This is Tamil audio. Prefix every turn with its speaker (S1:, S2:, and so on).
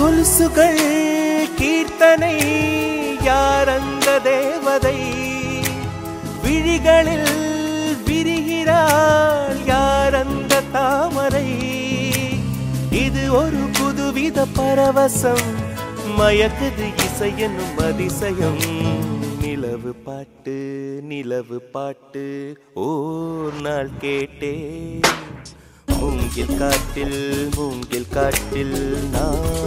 S1: கொலுசுகள் கீர்த்தனை யார் அந்த தேவதை? விழிகளில் விரிகிறாள் யார் அந்த தாமரை? இது ஒரு புதுவித பரவசம் மயக்குது இசையனும் அதிசயம். நிலவு பாட்டு நிலவு பாட்டு ஓர் நாள் கேட்டே மூங்கில் காட்டில் மூங்கில் காட்டில் நான்